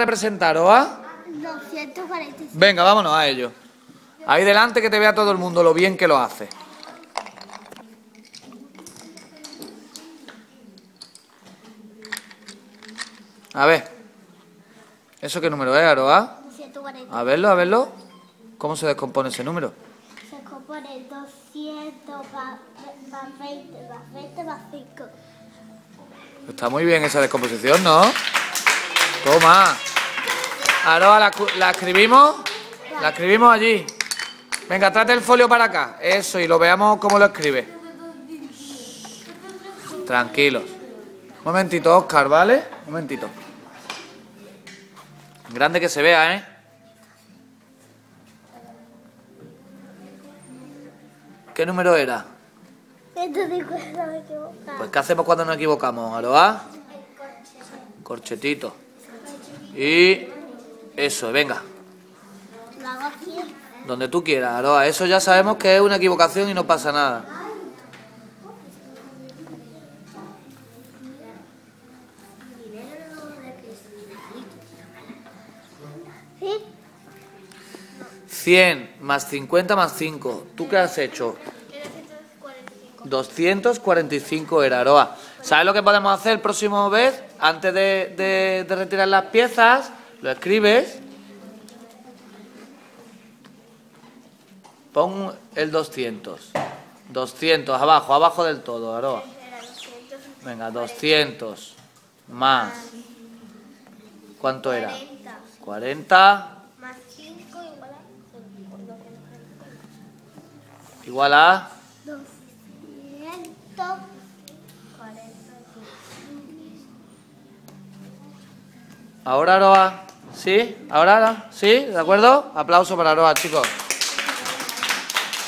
representar, Aroa? 245. Venga, vámonos a ello. Ahí delante que te vea todo el mundo lo bien que lo hace. A ver. ¿Eso qué número es, Aroa? 240. A verlo, a verlo. ¿Cómo se descompone ese número? Se compone 200 más 20 más 20 más 5. Está muy bien esa descomposición, ¿no? Toma. Aroa, ¿la, escribimos? La escribimos allí. Venga, trate el folio para acá. Eso, y lo veamos cómo lo escribe. Tranquilos. Un momentito, Oscar, ¿vale? Un momentito. Grande que se vea, ¿eh? ¿Qué número era? 150 me he equivocado. Pues ¿qué hacemos cuando nos equivocamos, Aroa? Corchetito. Y eso, venga. Donde tú quieras, Aroa. Eso ya sabemos que es una equivocación y no pasa nada. ¿Sí? 100 más 50 más 5. ¿Tú qué has hecho? 245 era, Aroa. ¿Sabes lo que podemos hacer el próximo vez? Antes de, de- de retirar las piezas, lo escribes. Pon el 200. 200, abajo, abajo del todo, Aroa. Venga, 200 más. ¿Cuánto era? 40 Más 5 igual a... igual a 245. Ahora Aroa. ¿Sí? ¿Ahora? ¿Sí? ¿De acuerdo? Aplauso para Aroa, chicos.